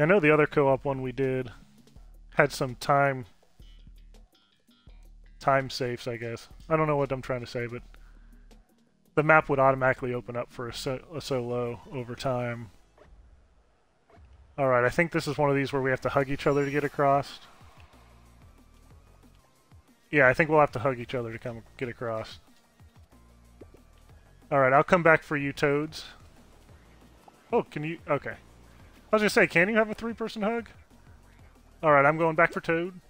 I know the other co-op one we did had some time time safes, I guess. I don't know what I'm trying to say, but the map would automatically open up for a, so a solo over time. Alright, I think this is one of these where we have to hug each other to get across. Yeah, I think we'll have to hug each other to come get across. Alright, I'll come back for you, Toads. Oh, can you... Okay. I was gonna say, can you have a three-person hug? Alright, I'm going back for Toad.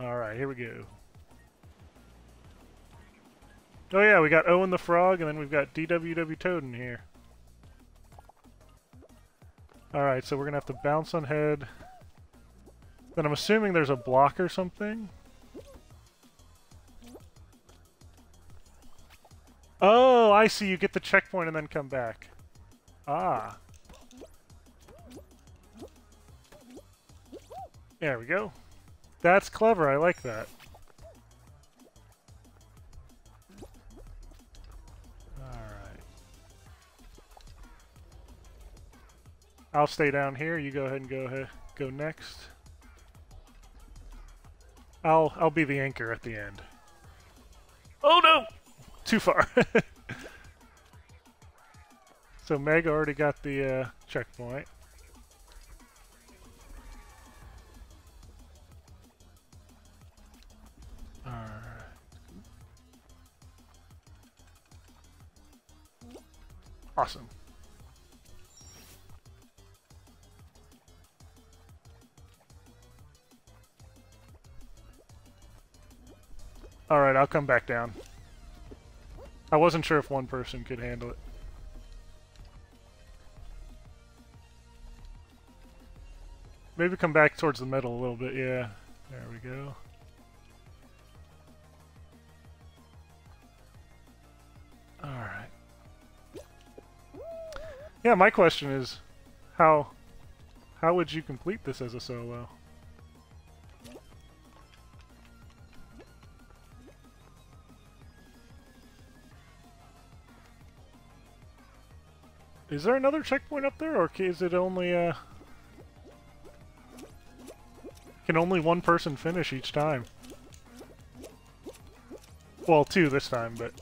Alright, here we go. Oh yeah, we got Owyn the Frog, and then we've got DWW Toad in here. Alright, so we're gonna have to bounce on head. Then I'm assuming there's a block or something. Oh, I see. You get the checkpoint and then come back. Ah. There we go. That's clever. I like that. I'll stay down here. You go ahead and go ahead. Go next. I'll I'll be the anchor at the end. Oh no! Too far. so Meg already got the uh, checkpoint. Awesome. Alright, I'll come back down. I wasn't sure if one person could handle it. Maybe come back towards the middle a little bit, yeah. There we go. Alright. Yeah, my question is, how how would you complete this as a solo? Is there another checkpoint up there, or is it only, uh... Can only one person finish each time? Well, two this time, but...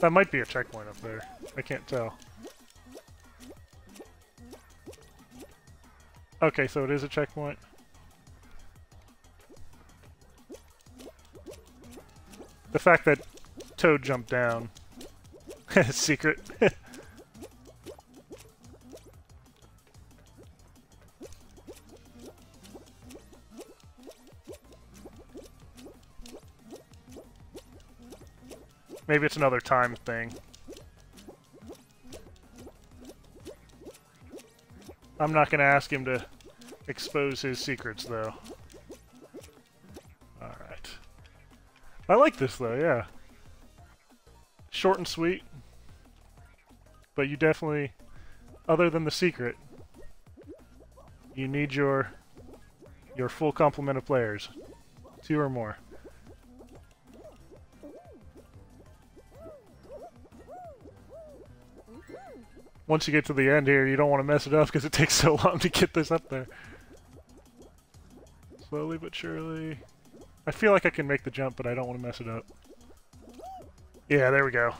That might be a checkpoint up there. I can't tell. Okay, so it is a checkpoint. The fact that Toad jumped down. Secret. Maybe it's another time thing. I'm not going to ask him to expose his secrets, though. Alright. I like this, though, yeah. Short and sweet. But you definitely, other than the secret, you need your your full complement of players. Two or more. once you get to the end here, you don't want to mess it up because it takes so long to get this up there. Slowly but surely. I feel like I can make the jump, but I don't want to mess it up. Yeah, there we go.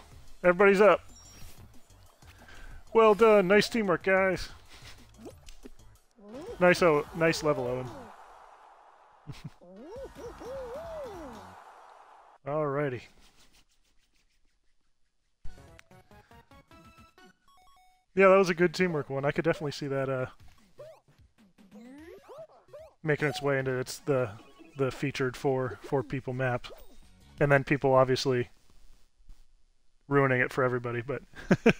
Everybody's up. Well done. Nice teamwork, guys. Nice, oh, nice level, Owyn. Alrighty. Yeah, that was a good teamwork one. I could definitely see that uh, making its way into its the the featured four four people map, and then people obviously ruining it for everybody. But